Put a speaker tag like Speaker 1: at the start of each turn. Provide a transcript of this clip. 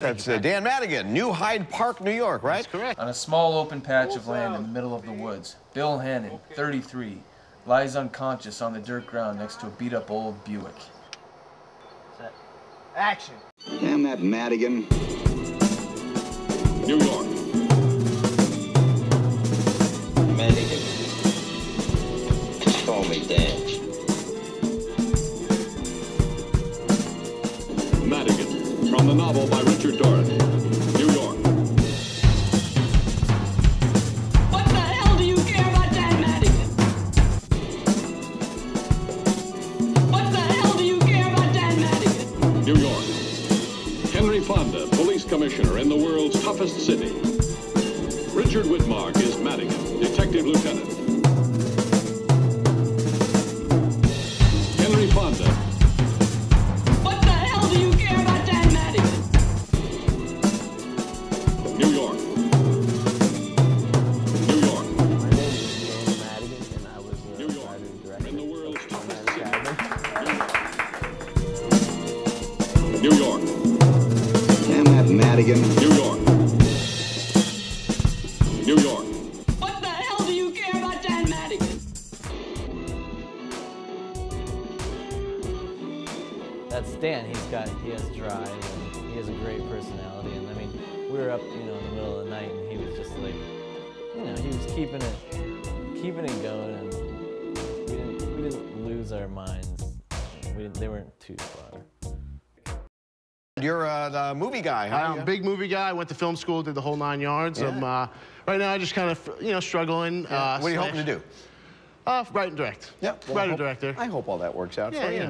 Speaker 1: That's uh, Dan Madigan, New Hyde Park, New York, right?
Speaker 2: That's correct.
Speaker 3: On a small open patch of land in the middle of the woods, Bill Hannon, 33, lies unconscious on the dirt ground next to a beat up old Buick. Set.
Speaker 2: Action.
Speaker 4: Damn that Madigan.
Speaker 5: New York.
Speaker 6: Madigan. Just call me Dan.
Speaker 5: The novel by Richard Dougherty. New York.
Speaker 7: What the hell do you care about Dan Madigan? What the hell do you care about Dan Madigan?
Speaker 5: New York. Henry Fonda, police commissioner in the world's toughest city. Richard Widmark is Madigan, detective lieutenant. New York.
Speaker 4: Damn that Madigan.
Speaker 5: New York. New York.
Speaker 7: What the hell do you care about Dan Madigan?
Speaker 8: That's Stan. He's got he has drive and he has a great personality. And I mean, we were up, you know, in the middle of the night, and he was just like, you know, he was keeping it, keeping it going, and we didn't we didn't lose our minds. We didn't, they weren't too far.
Speaker 1: You're uh, the movie guy, huh?
Speaker 9: I'm a big movie guy. I went to film school, did the whole nine yards.
Speaker 1: Yeah.
Speaker 9: I'm, uh, right now, I just kind of, you know, struggling. Uh,
Speaker 1: what are you hoping to do?
Speaker 9: Uh, write and direct.
Speaker 1: Yeah, well,
Speaker 9: writer
Speaker 1: hope-
Speaker 9: director.
Speaker 1: I hope all that works out
Speaker 9: Yeah,
Speaker 1: for you.
Speaker 9: yeah.